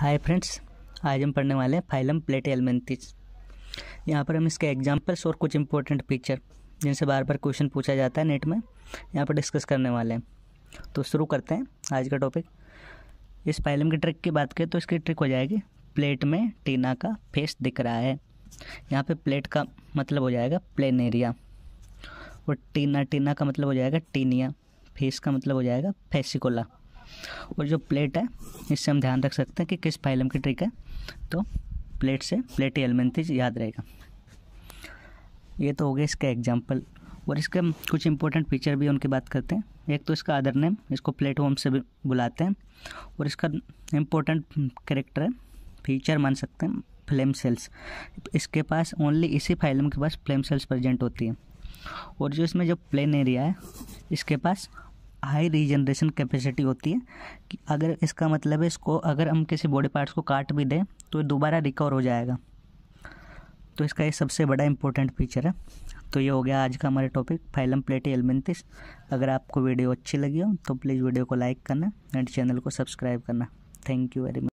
Hi friends आज हम पढ़ने वाले हैं फाइलम प्लेटे एलमेंथिस यहाँ पर हम इसके एग्जांपल्स और कुछ इंपॉर्टेंट पिक्चर जिनसे बार बार क्वेश्चन पूछा जाता है नेट में, यहाँ पर डिस्कस करने वाले हैं। तो शुरू करते हैं आज का टॉपिक इस फाइलम की ट्रिक की बात करें तो इसकी ट्रिक हो जाएगी प्लेट में टीना का फेस दिख रहा है। यहाँ पे प्लेट का मतलब हो जाएगा प्लेन एरिया और टीना टीना का मतलब हो जाएगा टीनिया। फेस का मतलब हो जाएगा फेसिकोला और जो प्लेट है इससे हम ध्यान रख सकते हैं कि किस फाइलम की ट्रिक है। तो प्लेट से प्लेट एलमेंथिज याद रहेगा। ये तो हो गया इसका एग्ज़ाम्पल और इसके कुछ इंपॉर्टेंट फीचर भी उनकी बात करते हैं। एक तो इसका अदर नेम इसको प्लेटफॉर्म से भी बुलाते हैं। और इसका इम्पोर्टेंट करेक्टर है फीचर मान सकते हैं फ्लेम सेल्स इसके पास ओनली इसी फाइलम के पास फ्लेम सेल्स प्रेजेंट होती है। और जो इसमें जो प्लेन एरिया है, इसके पास हाई रीजनरेशन कैपेसिटी होती है कि अगर इसका मतलब है इसको, अगर हम किसी बॉडी पार्ट्स को काट भी दें तो दोबारा रिकवर हो जाएगा। तो इसका ये सबसे बड़ा इंपॉर्टेंट फीचर है। तो ये हो गया आज का हमारा टॉपिक फाइलम प्लेटी एलमेंथिस अगर आपको वीडियो अच्छी लगी हो तो प्लीज़ वीडियो को लाइक करना एंड चैनल को सब्सक्राइब करना। Thank you very much